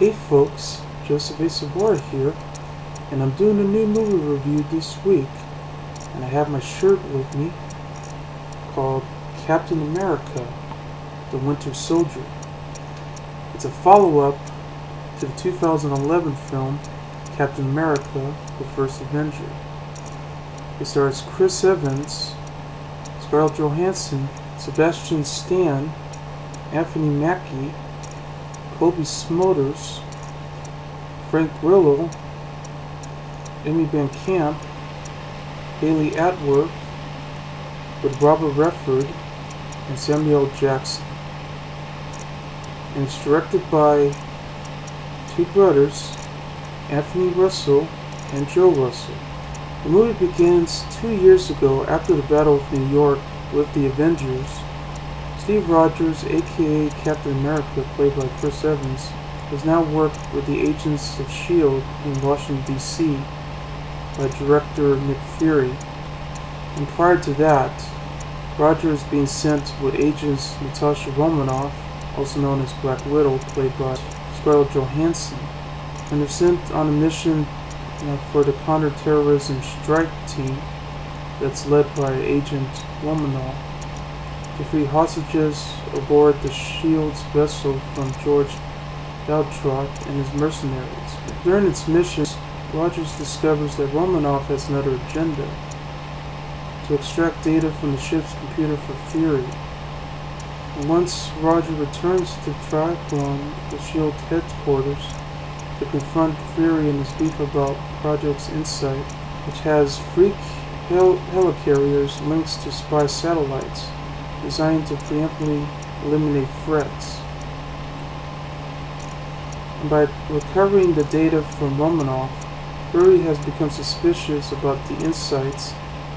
Hey folks, Joseph A. Sobora here, and I'm doing a new movie review this week, and I have my shirt with me called Captain America, The Winter Soldier. It's a follow-up to the 2011 film Captain America, The First Avenger. It stars Chris Evans, Scarlett Johansson, Sebastian Stan, Anthony Mackie, Cobie Smulders, Frank Grillo, Amy Van Camp, Hayley Atwell, with Robert Redford and Samuel Jackson. And it's directed by two brothers, Anthony Russo and Joe Russo. The movie begins two years ago after the Battle of New York with the Avengers Steve Rogers, aka Captain America, played by Chris Evans, has now worked with the Agents of S.H.I.E.L.D. in Washington, D.C. by director Nick Fury. And prior to that, Rogers being sent with agents Natasha Romanoff, also known as Black Widow, played by Scarlett Johansson, and they're sent on a mission know, for the counterterrorism strike team that's led by Agent Romanoff to free hostages aboard the Shield's vessel from George Batroc and his mercenaries. During its mission, Rogers discovers that Romanoff has another agenda to extract data from the ship's computer for Fury. Once Roger returns to Triclone, the SHIELD headquarters, to confront Fury and his beef about Project Insight, which has freak hel helicarriers links to spy satellites designed to preemptively eliminate threats. And by recovering the data from Romanoff, Fury has become suspicious about the insights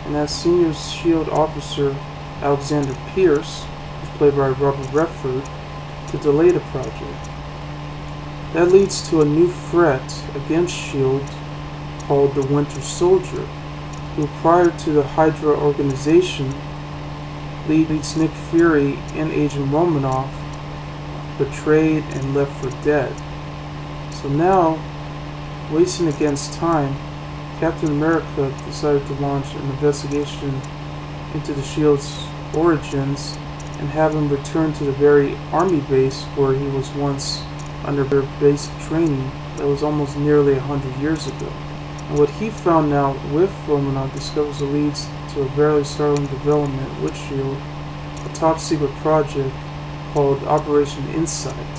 and as senior S.H.I.E.L.D. officer Alexander Pierce, who's played by Robert Redford, to delay the project. That leads to a new threat against S.H.I.E.L.D. called the Winter Soldier, who prior to the Hydra organization leads Nick Fury and Agent Romanoff betrayed and left for dead. So now, wasting against time, Captain America decided to launch an investigation into the SHIELD's origins and have him return to the very army base where he was once under basic training that was almost nearly a hundred years ago. What he found out with Romanoff discovers the leads to a very startling development with S.H.I.E.L.D., a top secret project called Operation Insight,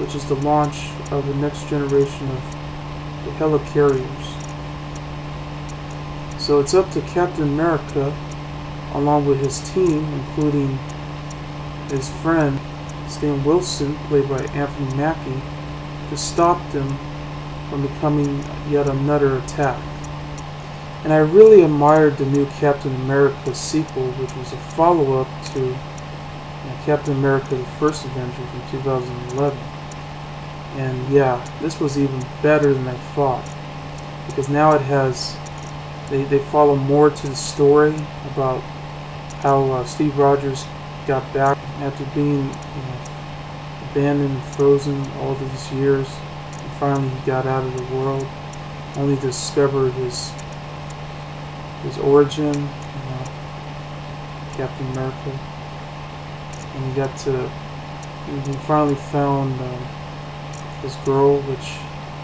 which is the launch of the next generation of the helicarriers. So it's up to Captain America, along with his team, including his friend Stan Wilson, played by Anthony Mackie, to stop them from becoming yet another attack. And I really admired the new Captain America sequel, which was a follow-up to know, Captain America the First Avenger from 2011. And yeah, this was even better than I thought. Because now it has, they, they follow more to the story about how uh, Steve Rogers got back after being you know, abandoned and frozen all these years. Finally he got out of the world, only to discover his his origin, you know, Captain America, and he got to, he finally found um, his girl, which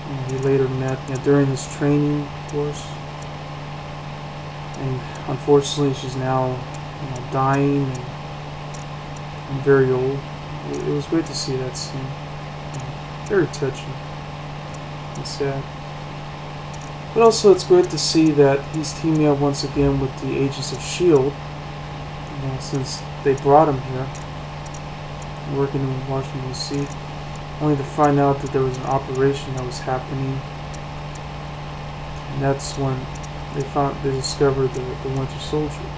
you know, he later met you know, during his training course, and unfortunately she's now you know, dying and, and very old. It, it, was great to see that scene, very touching and sad. But also it's great to see that he's teaming up once again with the Agents of S.H.I.E.L.D. You know, since they brought him here. Working in Washington, D.C. Only to find out that there was an operation that was happening. And that's when they found they discovered the, the Winter Soldier.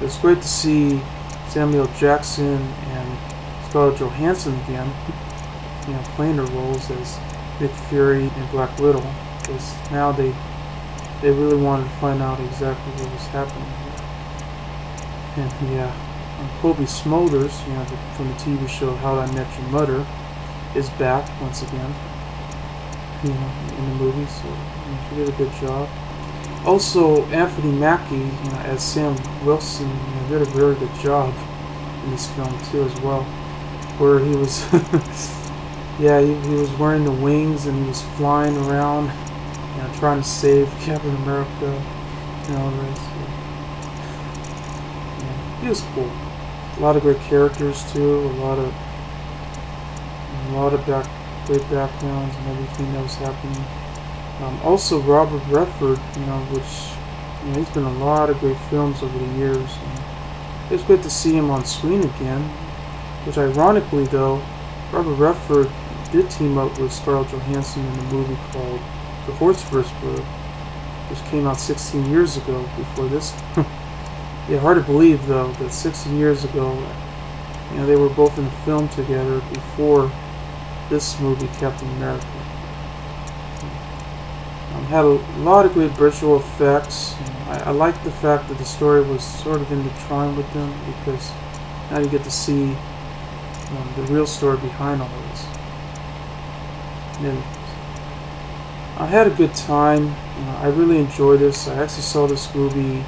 It's great to see Samuel Jackson and Scarlett Johansson again, you know, playing their roles as Nick Fury and Black Widow because now they they really wanted to find out exactly what was happening here. And yeah, um, Cobie Smulders, you know, the, from the TV show How I Met Your Mother, is back once again. You know, in the movie, so you know, she did a good job. Also, Anthony Mackie, you know, as Sam Wilson, you know, did a very good job in this film too, as well. Where he was, yeah, he, he was wearing the wings and he was flying around, you know, trying to save Captain America, and all this. So, yeah, he was cool. A lot of great characters too. A lot of, a lot of back, great backgrounds and everything that was happening. Um, also, Robert Redford, you know, which you know, he's been a lot of great films over the years. And it's good to see him on screen again. Which, ironically, though, Robert Redford did team up with Scarlett Johansson in a movie called The Horse Whisperer, which came out 16 years ago. Before this, yeah, hard to believe though that 16 years ago, you know, they were both in a film together before this movie, Captain America. Um, had a lot of great visual effects. I, I like the fact that the story was sort of in the intertwined with them because now you get to see um, the real story behind all this. And I had a good time. Uh, I really enjoyed this. I actually saw this movie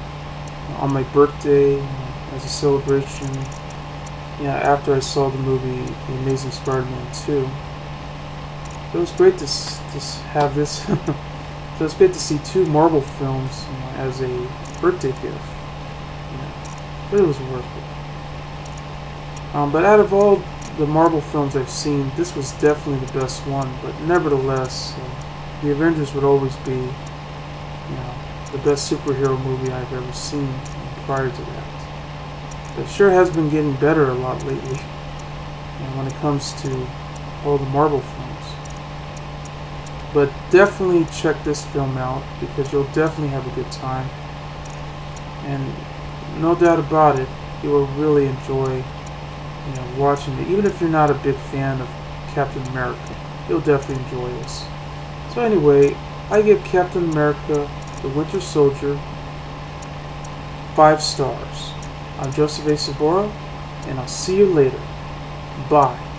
on my birthday uh, as a celebration. Yeah, after I saw the movie The Amazing Spider-Man 2. It was great to, to have this So it's good to see two Marvel films you know, as a birthday gift. Know, but it was worth it. Um, but out of all the Marvel films I've seen, this was definitely the best one. But nevertheless, uh, the Avengers would always be, you know, the best superhero movie I've ever seen prior to that. But sure has been getting better a lot lately you know, when it comes to all the Marvel films. But definitely check this film out because you'll definitely have a good time. And no doubt about it, you will really enjoy you know, watching it. Even if you're not a big fan of Captain America, you'll definitely enjoy this. So anyway, I give Captain America, The Winter Soldier, five stars. I'm Joseph A. Sobora, and I'll see you later. Bye.